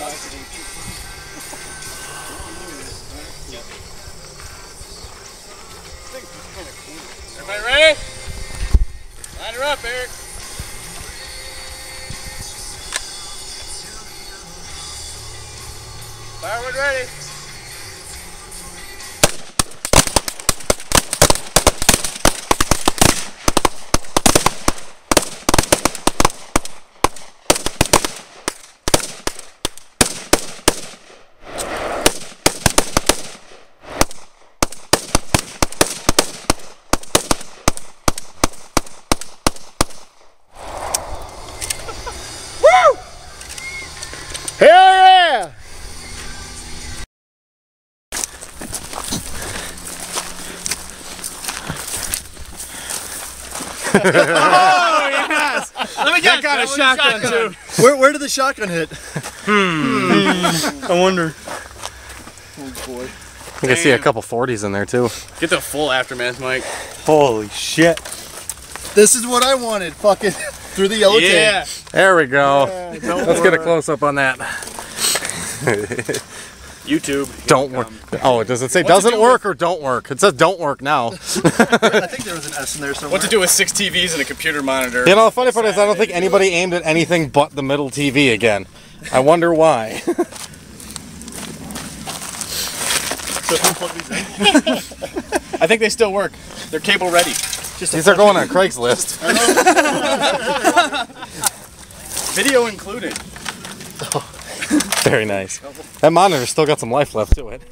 Everybody ready? Line her up, Eric. Firewood ready. Oh yes! Let me get got a shotgun, too. Where, where did the shotgun hit? Hmm. I wonder. Oh boy. I can see a couple 40s in there too. Get the full aftermath, Mike. Holy shit. This is what I wanted. Fucking through the yellow Yeah. tape. There we go. Let's get a close up on that. YouTube. Don't work. Oh, does it say What's it doesn't do work or don't work? It says don't work now. I think there was an S in there somewhere. What to do with six TVs and a computer monitor? You know, the funny part is I don't think anybody aimed at anything but the middle TV again. I wonder why. So unplug these in. I think they still work. They're cable ready. Just These are going on Craigslist. Video included. Very nice. That monitor's still got some life left to it.